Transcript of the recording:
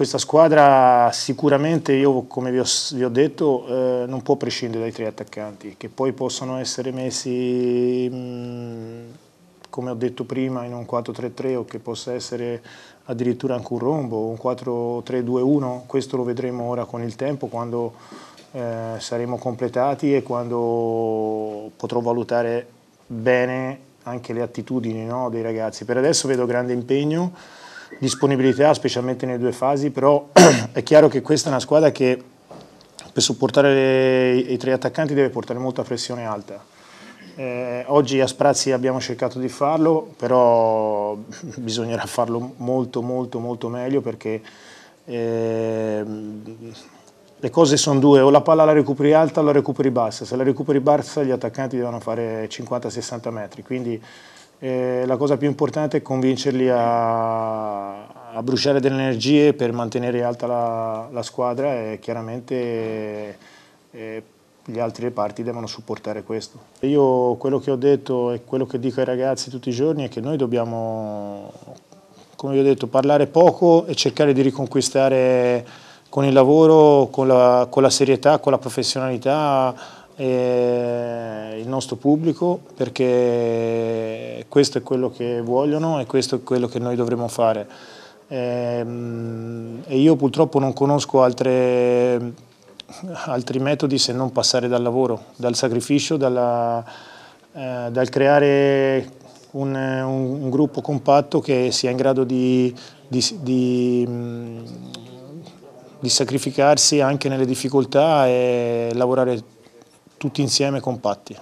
questa squadra sicuramente, io come vi ho, vi ho detto, eh, non può prescindere dai tre attaccanti, che poi possono essere messi, mh, mm, come ho detto prima, in un 4-3-3 o che possa essere addirittura anche un rombo, un 4-3-2-1, questo lo vedremo ora con il tempo, quando eh, saremo completati e quando potrò valutare bene anche le attitudini no, dei ragazzi. Per adesso vedo grande impegno, disponibilità specialmente nelle due fasi, però è chiaro che questa è una squadra che per supportare le, i tre attaccanti deve portare molta pressione alta. Eh, oggi a Sprazzi abbiamo cercato di farlo, però bisognerà farlo molto molto molto meglio perché eh, le cose sono due, o la palla la recuperi alta o la recuperi bassa, se la recuperi bassa gli attaccanti devono fare 50-60 metri, quindi eh, la cosa più importante è convincerli a, a bruciare delle energie per mantenere alta la, la squadra e chiaramente eh, gli altri reparti devono supportare questo. Io quello che ho detto e quello che dico ai ragazzi tutti i giorni è che noi dobbiamo, come vi ho detto, parlare poco e cercare di riconquistare con il lavoro, con la, con la serietà, con la professionalità eh, il nostro pubblico perché questo è quello che vogliono e questo è quello che noi dovremo fare. Eh, e io purtroppo non conosco altre, altri metodi se non passare dal lavoro, dal sacrificio, dalla, eh, dal creare un, un, un, gruppo compatto che sia in grado di, di, di di sacrificarsi anche nelle difficoltà e lavorare tutti insieme compatti.